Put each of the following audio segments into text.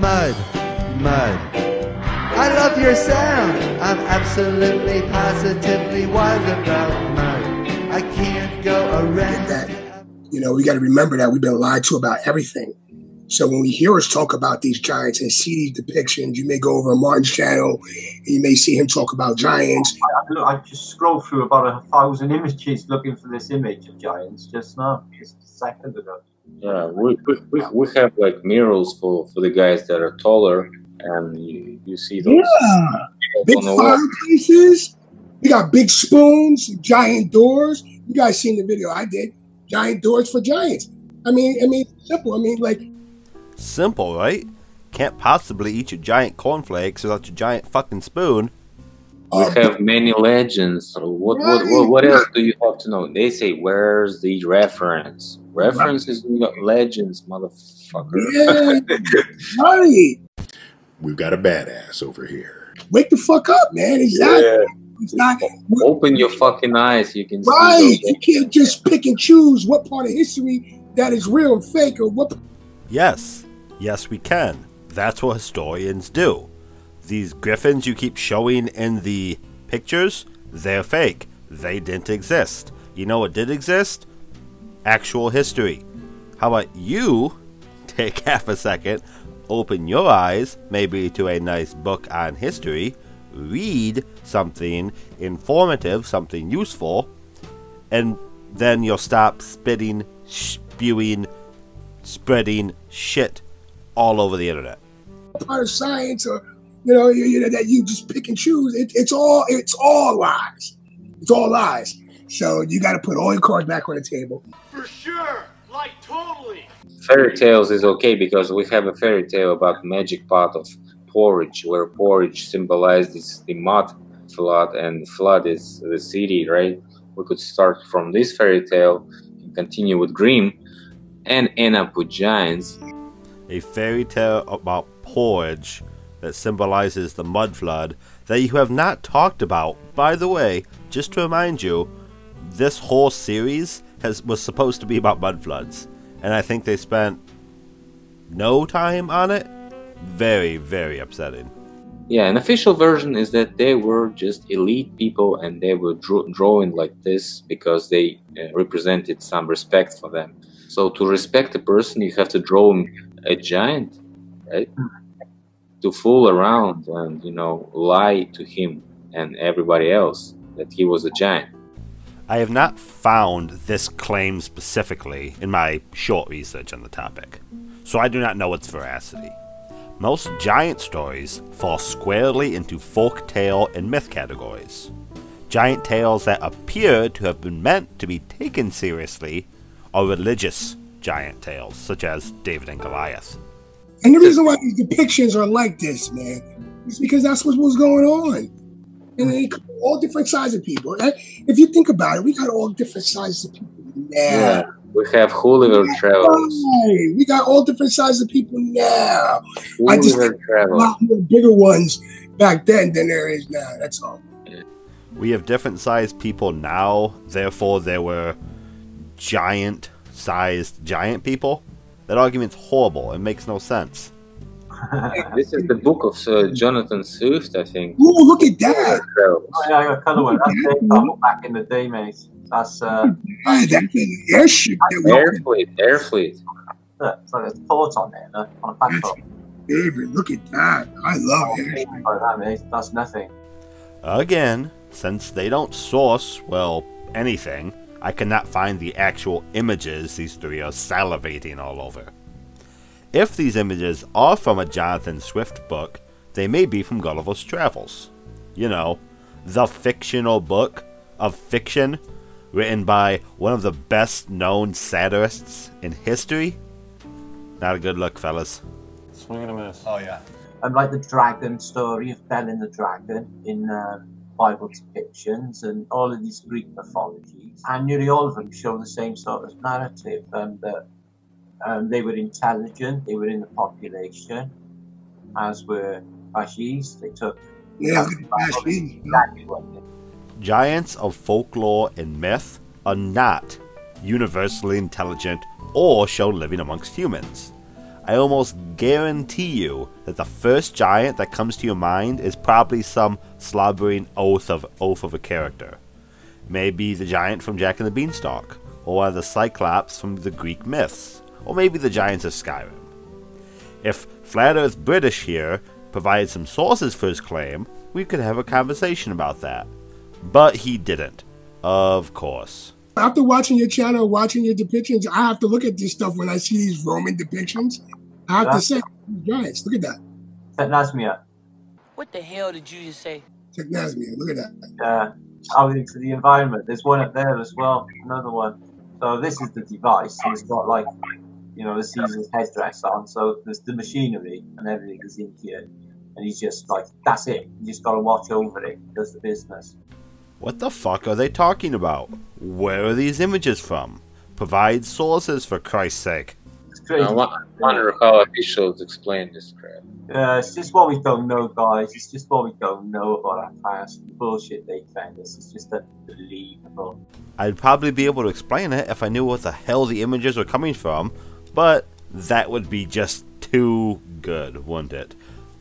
mud, mud. I love your sound. I'm absolutely, positively wild about mud. I can't go around. That, you know, we got to remember that we've been lied to about everything. So when we hear us talk about these giants and see these depictions, you may go over on Martin's channel and you may see him talk about giants. I, look, I just scrolled through about a thousand images looking for this image of giants just now, just a second ago. Yeah, we, we, we have like murals for, for the guys that are taller, and you, you see those. Yeah, big fireplaces. We got big spoons, giant doors. You guys seen the video I did? Giant doors for giants. I mean, I mean, simple. I mean, like Simple, right? Can't possibly eat your giant cornflakes without your giant fucking spoon. We um, have many legends. What, what, what, what else do you have to know? They say, where's the reference? Reference is legends, motherfucker. Yeah, right. We've got a badass over here. Wake the fuck up, man. Exactly. Yeah. It's not Open your fucking eyes. You can right. see. You can't just pick and choose what part of history that is real and fake, or what. Yes, yes, we can. That's what historians do. These griffins you keep showing in the pictures, they're fake. They didn't exist. You know what did exist? Actual history. How about you take half a second, open your eyes, maybe to a nice book on history, read something informative, something useful, and then you'll stop spitting, spewing, spreading shit all over the internet. Part of science, or you know, you, you know that you just pick and choose. It, it's all it's all lies. It's all lies. So you got to put all your cards back on the table. For sure, like totally. Fairy tales is okay because we have a fairy tale about magic pot of porridge, where porridge symbolizes the mud flood and flood is the city, right? We could start from this fairy tale and continue with Grimm and end up with giants. A fairy tale about porridge that symbolizes the mud flood that you have not talked about. By the way, just to remind you, this whole series has was supposed to be about mud floods, and I think they spent no time on it. Very, very upsetting. Yeah, an official version is that they were just elite people and they were draw- drawing like this because they uh, represented some respect for them. So to respect a person, you have to draw him a giant, right? To fool around and you know lie to him and everybody else that he was a giant. I have not found this claim specifically in my short research on the topic, so I do not know its veracity. Most giant stories fall squarely into folk tale and myth categories. Giant tales that appear to have been meant to be taken seriously are religious giant tales, such as David and Goliath. And the reason why these depictions are like this, man, is because that's what was going on. And they all different sizes of people. If you think about it, we got all different sizes of people now. Yeah, we have Gulliver Travels. Right. We got all different sizes of people now. I just Gulliver a lot more bigger ones back then than there is now. That's all. We have different sized people now, therefore, there were giant sized giant people. That argument's horrible. It makes no sense. this is the book of uh, Jonathan Swift, I think. Oh, look at that. Oh, yeah, I got colour one. That's Dave Tuttle back in the day, mate. That's uh, Ah, that's an airship. That Air we fleet, air fleet. look, it's like a thought on there, look, on a backdrop. David, look at that. I love airship. Like that, mate. That's nothing. Again, since they don't source, well, anything, I cannot find the actual images these three are salivating all over. If these images are from a Jonathan Swift book, they may be from Gulliver's Travels. You know, the fictional book of fiction written by one of the best known satirists in history. Not a good look, fellas. Swing and a miss. Oh yeah. And like the dragon story of Bel and the dragon in uh, Bible depictions and all of these Greek mythologies. And nearly all of them show the same sort of narrative um, that um, they were intelligent, they were in the population, as were Bashis. They took Yeah, look at that. She- exactly what they Giants of folklore and myth are not universally intelligent or show living amongst humans. I almost guarantee you that the first giant that comes to your mind is probably some slobbering oath of oath of a character. Maybe the giant from Jack and the Beanstalk, or the Cyclops from the Greek myths, or maybe the giants of Skyrim. If Flat Earth British here provided some sources for his claim, we could have a conversation about that. But he didn't. Of course. After watching your channel, watching your depictions, I have to look at this stuff when I see these Roman depictions. I have Yeah. to say, guys, look at that. Technasmia. What the hell did you just say? Technasmia, look at that. uh, out into the environment. There's one up there as well, another one. So this is the device. and It's got like, you know, the Caesar's headdress on. So there's the machinery and everything is in here. And he's just like, that's it. You just got to watch over it. Does the business. What the fuck are they talking about? Where are these images from? Provide sources for Christ's sake. It's crazy. I wa- wonder how officials explain this crap. Uh, it's just what we don't know, guys. It's just what we don't know about our past. The bullshit they fed us. It's just unbelievable. I'd probably be able to explain it if I knew what the hell the images were coming from, but that would be just too good, wouldn't it?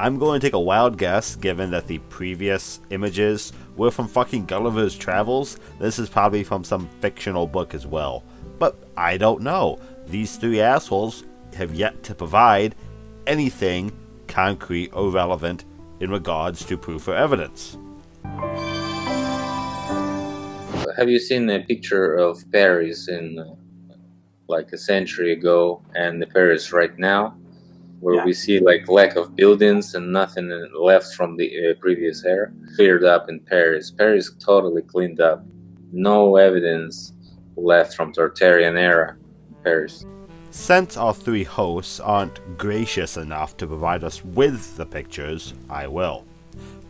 I'm going to take a wild guess, given that the previous images were from fucking Gulliver's Travels. This is probably from some fictional book as well. But I don't know. These three assholes have yet to provide anything concrete or relevant in regards to proof or evidence. Have you seen a picture of Paris in uh, like a century ago and the Paris right now, where Yeah. we see like lack of buildings and nothing left from the uh, previous era? Cleared up in Paris. Paris totally cleaned up. No evidence left from Tartarian era. Paris. Since our three hosts aren't gracious enough to provide us with the pictures, I will.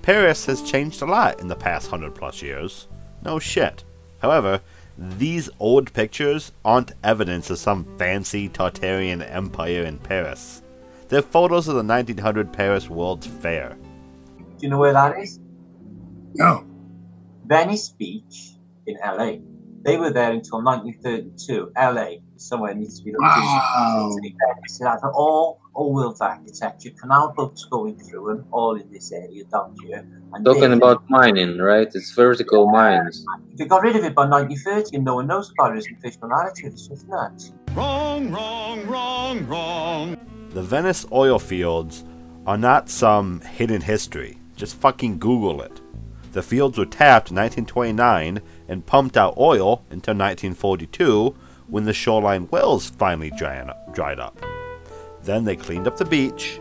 Paris has changed a lot in the past hundred plus years. No shit. However, these old pictures aren't evidence of some fancy Tartarian empire in Paris. They're photos of the 1900 Paris World's Fair. Do you know where that is? No. Venice Beach in LA. They were there until 1932. LA, somewhere needs to be looked Wow. into. Venice, it has all all world architecture, canal boats going through them, all in this area down here. And Talking they, about mining, right? It's vertical mines. they got rid of it by 1930 and no one knows about it. It's an official narrative. It's just nuts. Wrong, wrong, wrong, wrong. The Venice oil fields are not some hidden history. Just fucking Google it. The fields were tapped in 1929 and pumped out oil until 1942 when the shoreline wells finally dried up. Then they cleaned up the beach.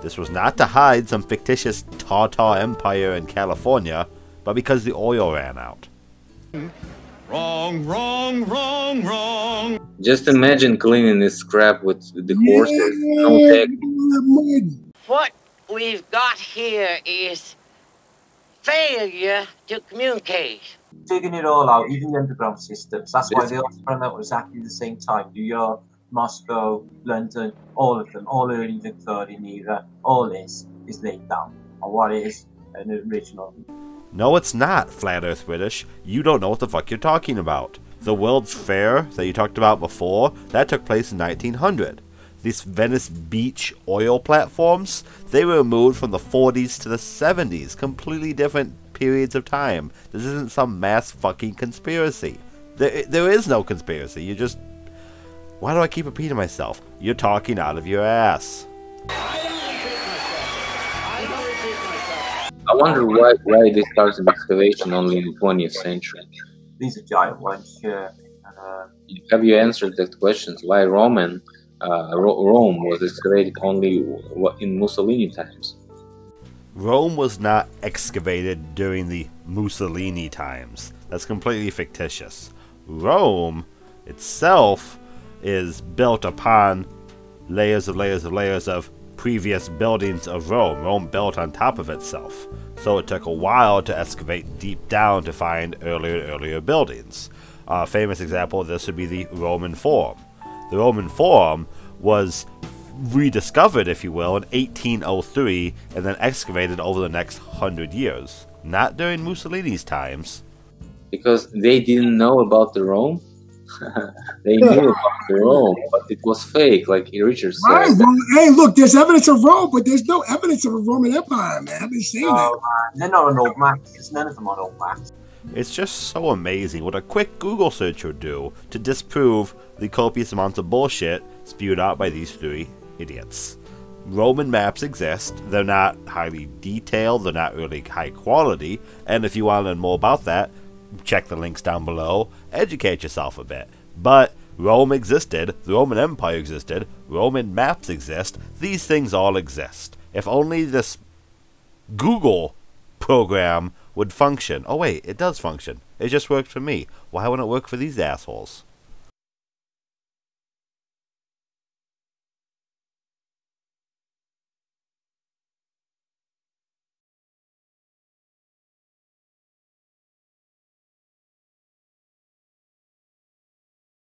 This was not to hide some fictitious Tartar empire in California, but because the oil ran out. Wrong, wrong, wrong, wrong. Just imagine cleaning this crap with the Yeah, horses. No tech. What we've got here is failure to communicate. Digging it all out, even the underground systems. That's why they all sprung out exactly the same time. New York, Moscow, London, all of them, all early Victorian era, all this is laid down on what is an original. No, it's not, Flat Earth British. You don't know what the fuck you're talking about. The World's Fair that you talked about before, that took place in 1900. These Venice Beach oil platforms, they were moved from the 40s to the 70s, completely different periods of time. This isn't some mass fucking conspiracy. There, there is no conspiracy. You just. Why do I keep repeating myself? You're talking out of your ass. I wonder why why they started excavation only in the 20th century. These are giant ones, sure. Uh, Have you answered that questions? Why Roman uh, Ro- Rome was excavated only in Mussolini times? Rome was not excavated during the Mussolini times. That's completely fictitious. Rome itself is built upon layers of layers of layers of previous buildings of Rome. Rome built on top of itself. So it took a while to excavate deep down to find earlier and earlier buildings. A famous example of this would be the Roman Forum. The Roman Forum was rediscovered, if you will, in 1803 and then excavated over the next hundred years. Not during Mussolini's times. Because they didn't know about the Rome. they knew about the Rome, but it was fake, like Richard said. Right. Well, hey, look, there's evidence of Rome, but there's no evidence of a Roman Empire, man. I've been saying Oh, that. man, they're not on old maps. There's none of them on old maps. It's just so amazing what a quick Google search would do to disprove the copious amounts of bullshit spewed out by these three idiots. Roman maps exist, they're not highly detailed, they're not really high quality, and if you want to learn more about that, check the links down below, educate yourself a bit. But Rome existed, the Roman Empire existed, Roman maps exist, these things all exist. If only this Google program would function. Oh wait, it does function. It just worked for me. Why wouldn't it work for these assholes?